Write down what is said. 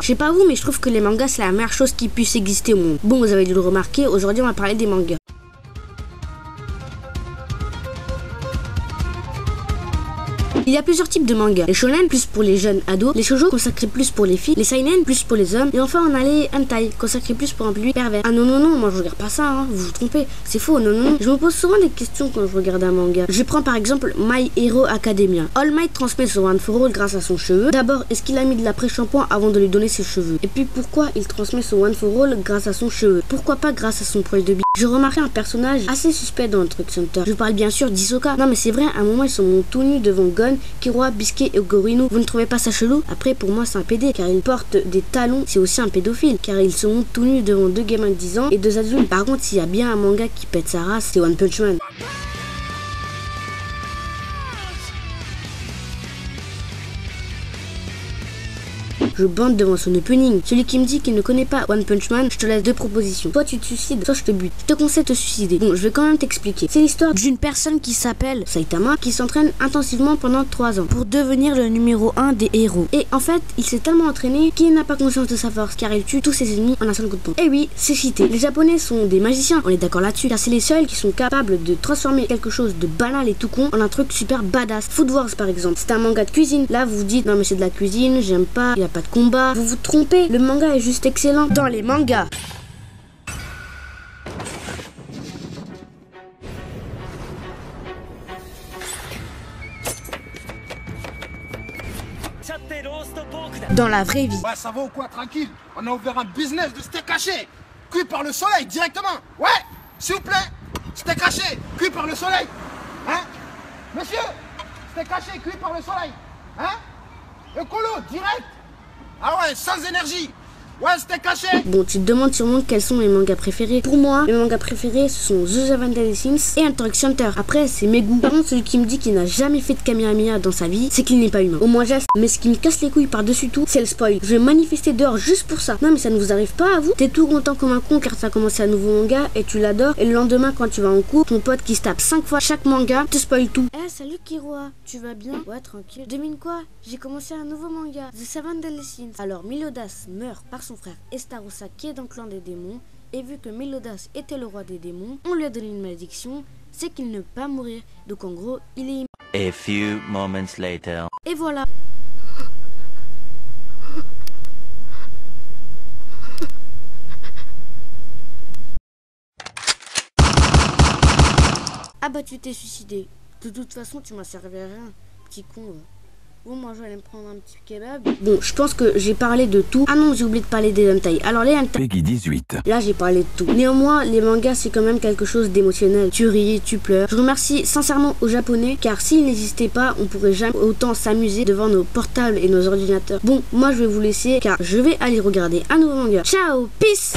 Je sais pas vous, mais je trouve que les mangas c'est la meilleure chose qui puisse exister au monde. Bon, vous avez dû le remarquer, aujourd'hui on va parler des mangas. Il y a plusieurs types de mangas. Les shonen, plus pour les jeunes ados. Les shoujo, consacrés plus pour les filles. Les seinen, plus pour les hommes. Et enfin, on a les hentai, consacrés plus pour un public pervers. Ah non, non, non, moi je regarde pas ça, hein. vous vous trompez. C'est faux, non, non. Je me pose souvent des questions quand je regarde un manga. Je prends par exemple My Hero Academia. All Might transmet son One for All grâce à son cheveu. D'abord, est-ce qu'il a mis de l'après-shampoing avant de lui donner ses cheveux? Et puis pourquoi il transmet son One for All grâce à son cheveu? Pourquoi pas grâce à son poil de bille Je remarquais un personnage assez suspect dans le Truck Center. Je parle bien sûr d'Isoka. Non, mais c'est vrai, à un moment ils sont tout nus devant Gon, Kiroa, Biscuit et Ogorino. Vous ne trouvez pas ça chelou? Après, pour moi, c'est un PD, car il porte des talons. C'est aussi un pédophile, car ils sont tout nus devant deux gamins de 10 ans et deux adultes. Par contre, s'il y a bien un manga qui pète sa race, c'est One Punch Man. Je bande devant son opening. Celui qui me dit qu'il ne connaît pas One Punch Man, je te laisse deux propositions. Soit tu te suicides, soit je te bute. Je te conseille de te suicider. Bon, je vais quand même t'expliquer. C'est l'histoire d'une personne qui s'appelle Saitama, qui s'entraîne intensivement pendant 3 ans pour devenir le numéro 1 des héros. Et en fait, il s'est tellement entraîné qu'il n'a pas conscience de sa force, car il tue tous ses ennemis en un seul coup de pompe. Et oui, c'est cité. Les japonais sont des magiciens, on est d'accord là-dessus, car c'est les seuls qui sont capables de transformer quelque chose de banal et tout con en un truc super badass. Food Wars par exemple, c'est un manga de cuisine. Là, vous vous dites, non mais c'est de la cuisine, j'aime pas, il a pas de combat. Vous vous trompez, le manga est juste excellent. Dans les mangas. Dans la vraie vie. Ouais, ça va ou quoi, tranquille? On a ouvert un business de steak haché, cuit par le soleil directement. Ouais, s'il vous plaît, steak haché, cuit par le soleil. Hein? Monsieur, steak haché, cuit par le soleil. Hein? Écolo, direct ah ouais, sans énergie Ouais, c'était caché Bon, tu te demandes sûrement quels sont mes mangas préférés. Pour moi, mes mangas préférés, ce sont The Seven Deadly Sins et Hunter Hunter. Après, c'est mes goûts. Par contre, celui qui me dit qu'il n'a jamais fait de Kamehameha dans sa vie, c'est qu'il n'est pas humain. Au moins, geste. Mais ce qui me casse les couilles par-dessus tout, c'est le spoil. Je vais manifester dehors juste pour ça. Non, mais ça ne vous arrive pas à vous T'es tout content comme un con car t'as commencé un nouveau manga et tu l'adores. Et le lendemain, quand tu vas en cours, ton pote qui se tape 5 fois chaque manga te spoil tout. Eh, salut Kiroa, tu vas bien? Ouais, tranquille. Devine quoi? J'ai commencé un nouveau manga, The Seven Deadly Sins. Alors, Milodas meurt par son frère Estarossa qui est dans le clan des démons. Et vu que Milodas était le roi des démons, on lui a donné une malédiction, c'est qu'il ne peut pas mourir. Donc en gros, il est A few moments later. Et voilà. Ah bah tu t'es suicidé. De toute façon, tu m'as servi à rien, petit con. va. Bon, moi je vais aller me prendre un petit kebab. Bon, je pense que j'ai parlé de tout. Ah non, j'ai oublié de parler des hentai. Alors les hentai, Peggy 18. là j'ai parlé de tout. Néanmoins, les mangas c'est quand même quelque chose d'émotionnel. Tu ris, tu pleures. Je remercie sincèrement aux japonais car s'ils n'existaient pas, on pourrait jamais autant s'amuser devant nos portables et nos ordinateurs. Bon, moi je vais vous laisser car je vais aller regarder un nouveau manga. Ciao, peace.